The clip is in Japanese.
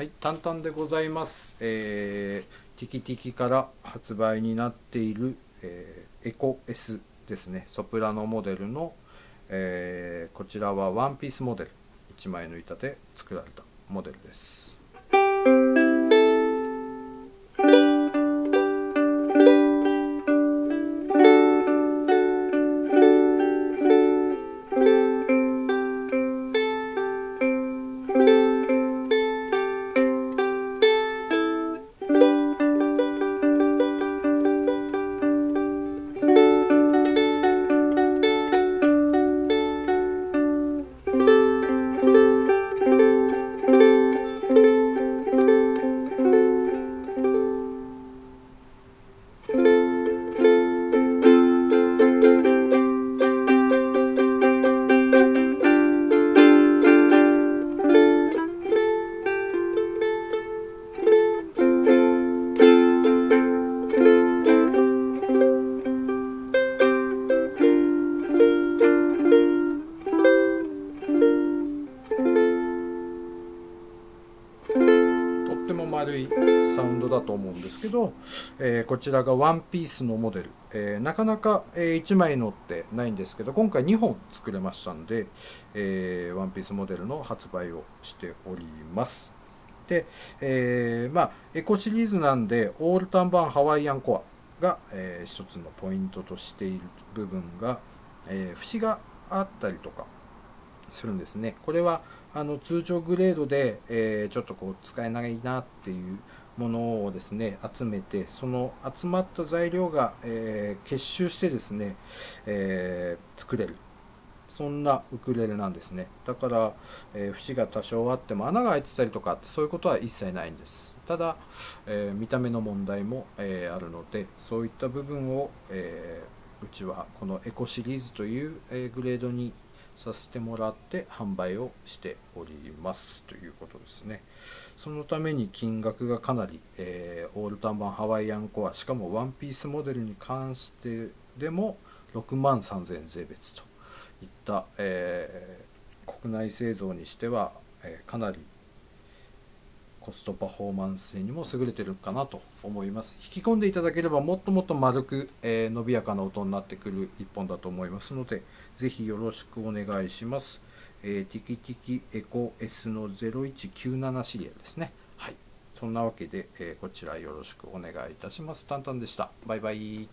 はい、タンタンでございます。えー、ティキティキから発売になっている、えーエコ S ですね、ソプラノモデルの、えーこちらはワンピースモデル、1枚の板で作られたモデルです。っても丸いサウンドだと思うんですけど、えーこちらがワンピースのモデル、えーなかなか、え1枚のってないんですけど今回2本作れましたんで、えーワンピースモデルの発売をしております。で、えーまあエコシリーズなんでオールタン版ハワイアンコアが、えー一つのポイントとしている部分が、え節があったりとかするんですね。これはあの通常グレードで、えーちょっとこう使えないなっていうものをですね集めてその集まった材料が、えー結集してですね、えー作れる。そんなウクレレなんですね。だから、えー節が多少あっても穴が開いてたりとかそういうことは一切ないんです。ただ、え見た目の問題も、えあるのでそういった部分を、えうちはこのエコシリーズという、えグレードにさせてもらって販売をしておりますということですね。そのために金額がかなり、えーオールタン版ハワイアンコアしかもワンピースモデルに関してでも6万3000円税別といった、えー国内製造にしては、えーかなりコストパフォーマンスにも優れてるかなと思います。引き込んでいただければもっともっと丸く、えー伸びやかな音になってくる一本だと思いますのでぜひよろしくお願いします、えーティキティキエコ S の0197シリアですね。はい。そんなわけで、えーこちらよろしくお願いいたします。タンタンでした。バイバイ。